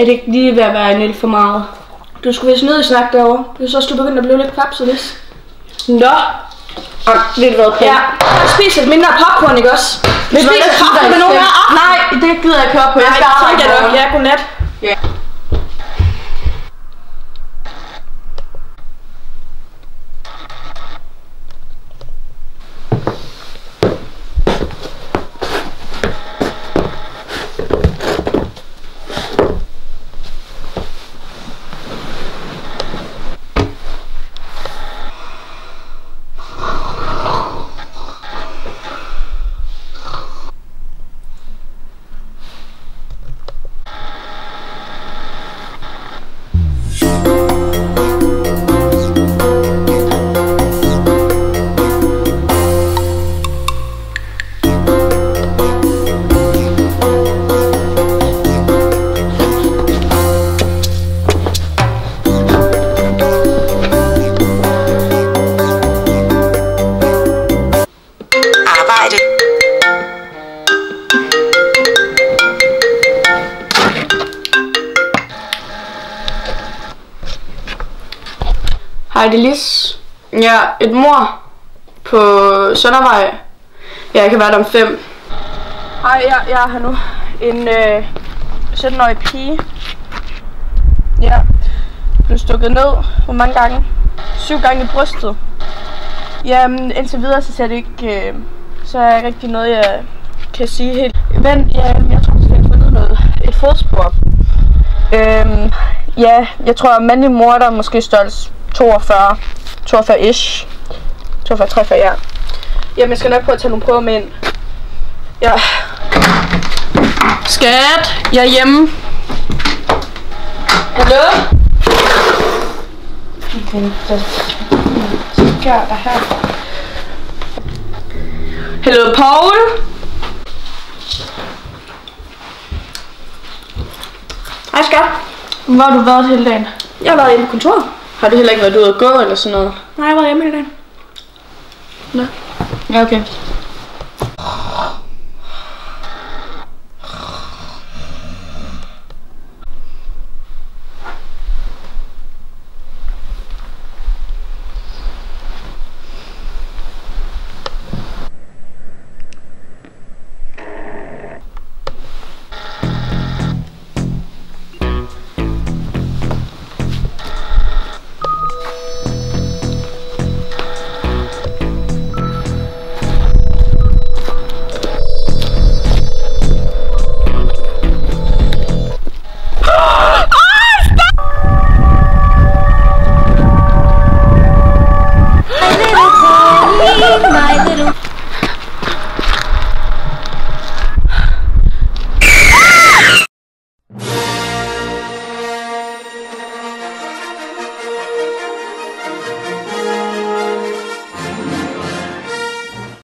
Er det ikke lige ved at være en lille for meget? Du skulle vist nødt snakke derovre. Jeg synes også, du begynder at blive lidt kvapset, hvis. Nå. Og ved du hvad, Ja, spis lidt mindre popcorn, ikke også? Du du spiser jeg er med nogen af Nej, det gider jeg ikke høre på. Jeg skal arbejde i morgen. Ja, godnat. Ja. Arbejde. Hej, det er Lis. Jeg er et mor på Søndervej. Ja, jeg kan være der om fem. Hej, jeg, jeg er her nu. En øh, 17-årig pige. Ja. Blev stukket ned. Hvor mange gange? Syv gange i brystet. Jamen, indtil videre, så ser det ikke... Øh, så er ikke rigtig noget, jeg kan sige helt. Men ja, jeg tror, jeg har fundet noget. Et fodspor. Øhm, ja, jeg tror, at mandlig mor, der er måske størrelse 42, 42-ish. 42, 43, ja. Jamen, jeg skal nok prøve at tage nogle prøver med ind. Ja. Skat, jeg er hjemme. Hallo? Okay, så skal jeg her. Hallo, Paul? Hej, skat. Hvor har du været hele dagen? Jeg har været inde på kontoret. Har du heller ikke været ude at gå eller sådan noget? Nej, jeg har været hjemme hele dagen. Nå. Ja, okay.